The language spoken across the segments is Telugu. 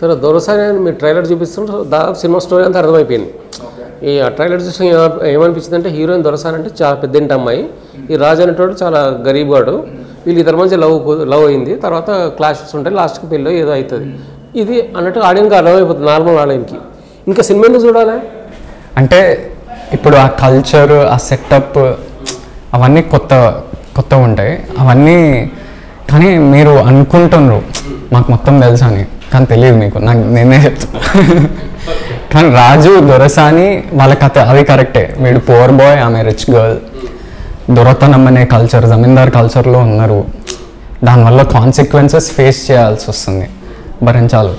సరే దొరసారి అని మీరు ట్రైలర్ చూపిస్తుంటే దాదాపు సినిమా స్టోరీ అంతా అర్థమైపోయింది. ఈ ఆ ట్రైలర్ చూసి ఏమ- ఏమనిపించింది అంటే హీరోయిన్ దొరసారి అంటే చాలా పెద్దంటి అమ్మాయి. ఈ రాజు అనేటోడు చాలా గరీబ్ వాడు. వీళ్ళు ఇద్దరి మధ్య లవ్ లవ్ అయింది. తర్వాత క్లాషెస్ ఉంటాయి. లాస్ట్కి పెళ్ళి ఏదో అవుతుంది. ఇది అన్నట్టు ఆడియన్కి అర్థమైపోతుంది నార్మల్ ఆడియన్కి. ఇంకా సినిమా ఎందుకు చూడాలి? అంటే ఇప్పుడు ఆ కల్చర్ ఆ సెటప్ అవన్నీ కొత్త కొత్తగా ఉంటాయి. అవన్నీ కానీ మీరు అనుకుంటున్నారు. మాకు మొత్తం తెలుసు అని కానీ తెలియదు మీకు. నాకు నేనే చెప్తాను కానీ రాజు దొరసాని వాళ్ళ కథ అవి కరెక్టే. వీడు పువర్ బాయ్ ఆమె రిచ్ గర్ల్ దొరతనం అనే కల్చర్ జమీందార్ కల్చర్లో ఉన్నారు. దానివల్ల కాన్సిక్వెన్సెస్ ఫేస్ చేయాల్సి వస్తుంది. భరించాలి.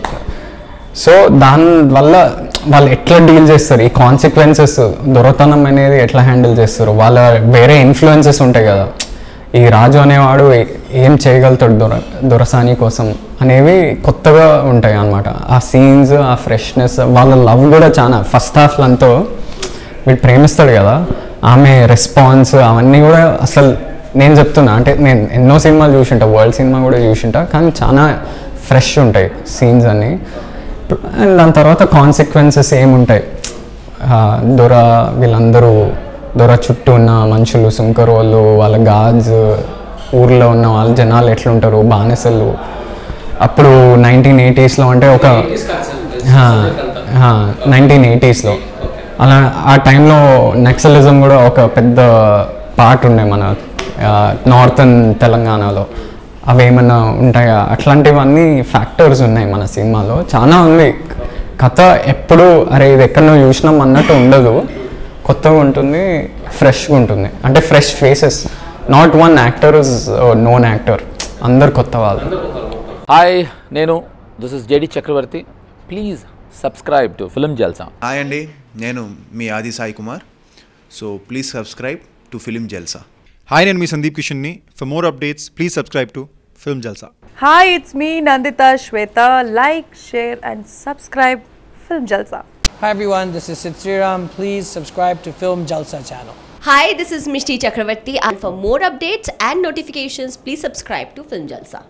సో దానివల్ల వాళ్ళు ఎట్లా డీల్ చేస్తారు? ఈ కాన్సిక్వెన్సెస్ దొరతనం అనేది ఎట్లా హ్యాండిల్ చేస్తారు? వాళ్ళ వేరే ఇన్ఫ్లుయెన్సెస్ ఉంటాయి కదా. ఈ రాజు అనేవాడు ఏం చేయగలుగుతాడు దొర దొరసాని కోసం అనేవి కొత్తగా ఉంటాయి అన్నమాట ఆ సీన్స్ ఆ ఫ్రెష్నెస్ వాళ్ళ లవ్ కూడా చాలా ఫస్ట్ హాఫ్లంతో వీడు ప్రేమిస్తాడు కదా ఆమె రెస్పాన్స్ అవన్నీ కూడా అసలు నేను చెప్తున్నా అంటే నేను ఎన్నో సినిమాలు చూసింటా వరల్డ్ సినిమా కూడా చూసింటా కానీ చాలా ఫ్రెష్ ఉంటాయి సీన్స్ అన్నీ. అండ్ దాని తర్వాత కాన్సిక్వెన్సెస్ ఏముంటాయి? దొర వీళ్ళందరూ దొర చుట్టూ ఉన్న మనుషులు సుంకరు వాళ్ళు వాళ్ళ గాడ్స్ ఊర్లో ఉన్న వాళ్ళ జనాలు ఎట్లుంటారు బానిసలు. అప్పుడు నైన్టీన్ ఎయిటీస్లో అంటే ఒక నైన్టీన్ ఎయిటీస్లో అలా ఆ టైంలో నక్సలిజం కూడా ఒక పెద్ద పార్ట్ ఉండే మన నార్థన్ తెలంగాణలో. అవి ఏమన్నా ఉంటాయా? అట్లాంటివన్నీ ఫ్యాక్టర్స్ ఉన్నాయి మన సినిమాలో. చాలా ఉంది. కథ ఎప్పుడు అరే ఇది ఎక్కడో చూసినాం అన్నట్టు ఉండదు. కొత్తగా ఉంటుంది ఫ్రెష్గా ఉంటుంది. అంటే fresh faces not one actor is known actor అందరు కొత్త వాళ్ళు. హాయ్ నేను this is JD Chakravarthy please subscribe to film Jalsa hi అండి నేను మీ Aadi Sai Kumar. So please subscribe to film Jalsa hi నేను మీ Sandeep కిషన్ని. For more updates please subscribe to film Jalsa Hi, it's me Nandita Shweta. Like, share, and subscribe Film Jalsa. Hi everyone, this is Sid Sriram. Please subscribe to Film Jalsa channel. Hi, this is Mishti Chakravarti and for more updates and notifications, please subscribe to Film Jalsa.